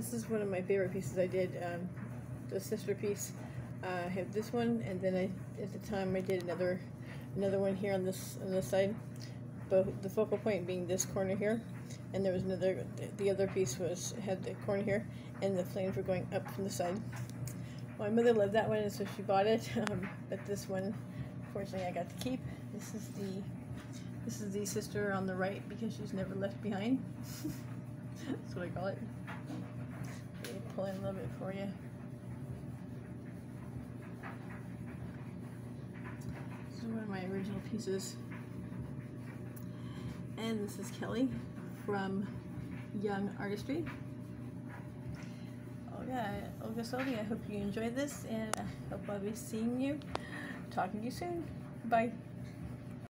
This is one of my favorite pieces I did, um, the sister piece. Uh, I have this one, and then I, at the time, I did another, another one here on this on this side. Both the focal point being this corner here, and there was another. The other piece was had the corner here, and the flames were going up from the side. My mother loved that one, and so she bought it. Um, but this one, fortunately, I got to keep. This is the this is the sister on the right because she's never left behind. That's what I call it. Pull in a little bit for you. This is one of my original pieces. And this is Kelli from Young Artistry. Olga, Olga Soldi, I hope you enjoyed this and I hope I'll be seeing you, talking to you soon. Bye.